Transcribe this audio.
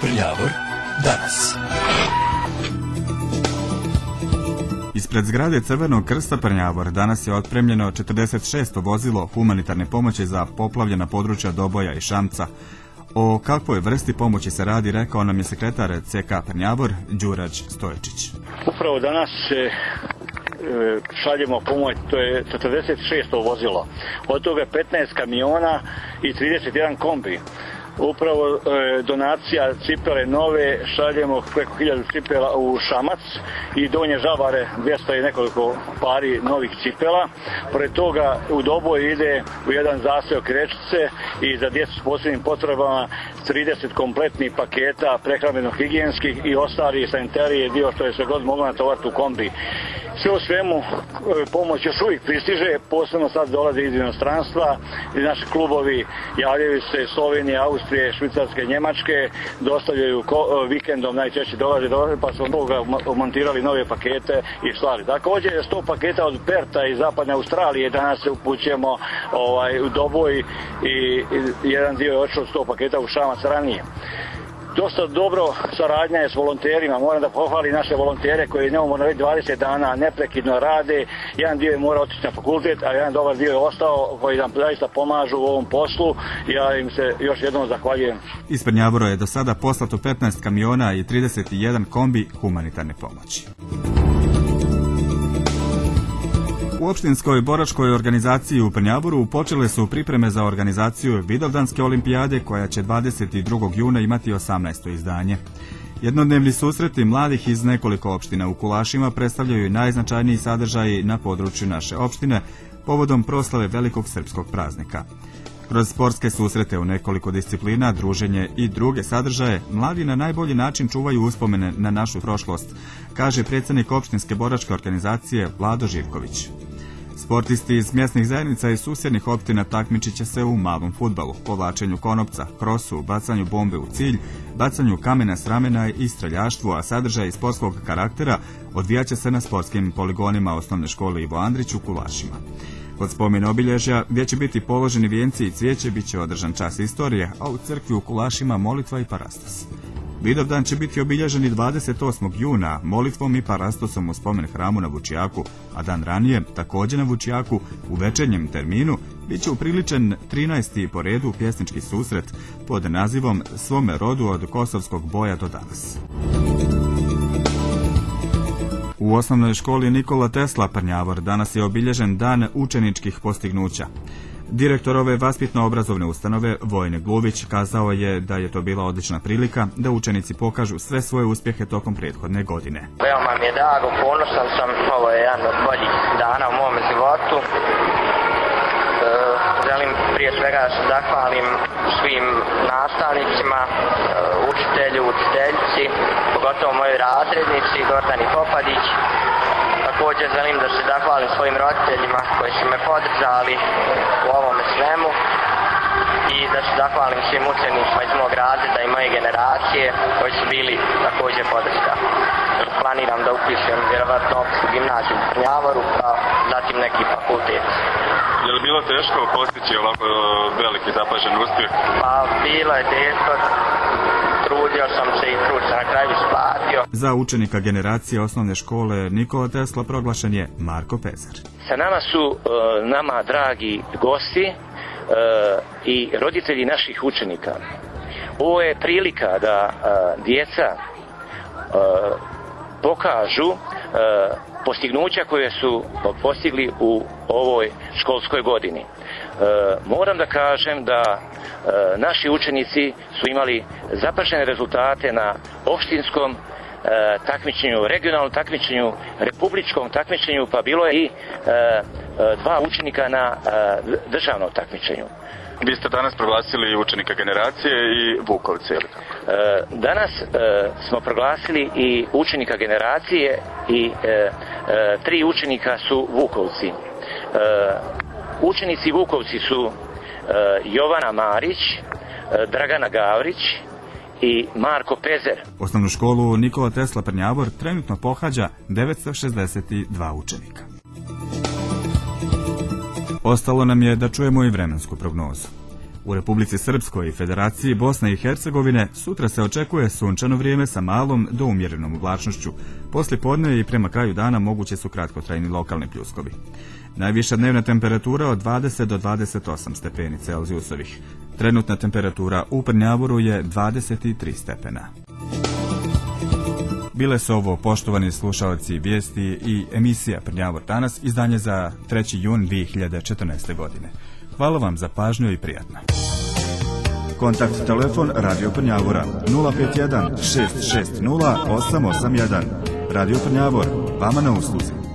Prljavor danas. Ispred zgrade Crvenog krsta Prnjavor danas je otpremljeno 46. vozilo humanitarne pomoći za poplavljena područja Doboja i Šamca. O kakvoj vrsti pomoći se radi rekao nam je sekretar CK Prnjavor Đurađ Stoječić. Upravo danas e, šaljemo pomoć, to je 46. vozilo. Od toga 15 kamiona i 31 kombi upravo e, donacija cipele nove šaljemo preko 1000 cipela u Šamac i donje žabare 200 i nekoliko pari novih cipela. Pored toga u Doboj ide u jedan zaseo rečice i za djecu s posebnim potrebama 30 kompletnih paketa prehrambeno-higijenskih i ostali sanitarije dio što je sve god moglo natovariti u kombi. Sve u svemu e, pomoć još uvijek pristiže, posebno sad dolaze iz inostranstva i naši klubovi javljaju se Slovenije, Austrije, Švicarske, Njemačke, dostavljaju e, vikendom najčešće dolaze, dolaze pa smo toga montirali nove pakete i stvari. Također je 100 paketa od Perta iz zapadne Australije, danas se upućujemo ovaj, u Doboj i, jedan dio je otišao 100 paketa u Šamac ranije dosta dobro saradnja je s volonterima. Moram da pohvalim naše volontere koji nemamo na već 20 dana neprekidno rade. Jedan dio je morao otići na fakultet, a jedan dobar dio je ostao koji nam zaista pomažu u ovom poslu. Ja im se još jednom zahvaljujem. Ispred Njavoro je do sada poslato 15 kamiona i 31 kombi humanitarne pomoći. U opštinskoj boračkoj organizaciji u Prnjavoru počele su pripreme za organizaciju Vidovdanske olimpijade koja će 22. juna imati 18. izdanje. Jednodnevni susreti mladih iz nekoliko opština u Kulašima predstavljaju najznačajniji sadržaji na području naše opštine povodom proslave velikog srpskog praznika. Kroz sportske susrete u nekoliko disciplina, druženje i druge sadržaje, mladi na najbolji način čuvaju uspomene na našu prošlost, kaže predsjednik opštinske boračke organizacije Vlado Živković. Sportisti iz mjesnih zajednica i susjednih općina takmičit će se u malom futbalu, povlačenju konopca, krosu, bacanju bombe u cilj, bacanju kamena s ramena i streljaštvu, a sadržaj sportskog karaktera odvijaće se na sportskim poligonima osnovne škole Ivo Andrić u Kulašima. Kod spomena obilježja gdje će biti položeni vijenci i cvijeće bit će održan čas istorije, a u crkvi u Kulašima molitva i parastas. Vidovdan će biti obilježen i 28. juna molitvom i parastosom u spomen hramu na Vučijaku, a dan ranije, također na Vučijaku, u večernjem terminu, bit će upriličen 13. po redu pjesnički susret pod nazivom Svome rodu od kosovskog boja do danas. U osnovnoj školi Nikola Tesla Prnjavor danas je obilježen dan učeničkih postignuća. Direktor ove vaspitno-obrazovne ustanove, Vojne Gluvić, kazao je da je to bila odlična prilika da učenici pokažu sve svoje uspjehe tokom prethodne godine. Veoma mi je drago, ponosan sam, ovo je jedan od boljih dana u mom životu. E, želim prije svega da se zahvalim svim nastavnicima, e, učitelju, učiteljici, pogotovo mojoj razrednici Gordani Popadić, Također želim da se zahvalim svojim roditeljima koji su me podržali u ovome svemu i da se zahvalim svim učenicima iz mog razreda i moje generacije koji su bili također podrška. Planiram da upišem vjerovatno opću gimnaziju u Prnjavoru, a zatim neki fakultet. Je li bilo teško postići ovako veliki zapažen uspjeh? Pa bilo je teško, trudio sam se i trud na kraju spatio. Za učenika generacije osnovne škole Nikola Tesla proglašen je Marko Pezar. Sa nama su e, nama dragi gosti e, i roditelji naših učenika. Ovo je prilika da e, djeca pokažu postignuća koje su postigli u ovoj školskoj godini. Moram da kažem da naši učenici su imali zapašene rezultate na opštinskom e, takmičenju, regionalnom takmičenju, republičkom takmičenju, pa bilo je i e, dva učenika na državnom takmičenju. Vi ste danas proglasili učenika generacije i Vukovci. Danas smo proglasili i učenika generacije i tri učenika su Vukovci. Učenici Vukovci su Jovana Marić, eh, Dragana Gavrić i Marko Pezer. Osnovnu školu Nikola Tesla Prnjavor trenutno pohađa 962 učenika. Ostalo nam je da čujemo i vremensku prognozu. U Republici Srpskoj i Federaciji Bosne i Hercegovine sutra se očekuje sunčano vrijeme sa malom do umjerenom oblačnošću. Poslije podne i prema kraju dana moguće su kratkotrajni lokalni pljuskovi. Najviša dnevna temperatura od 20 do 28 stepeni Celzijusovih. Trenutna temperatura u Prnjavoru je 23 stepena. Bile su ovo poštovani slušalci vijesti i emisija Prnjavor danas, izdanje za 3. jun 2014. godine. Hvala vam za pažnju i prijatno. Kontakt telefon Radio Prnjavora 051 660 881. Radio Prnjavor, vama na usluzi.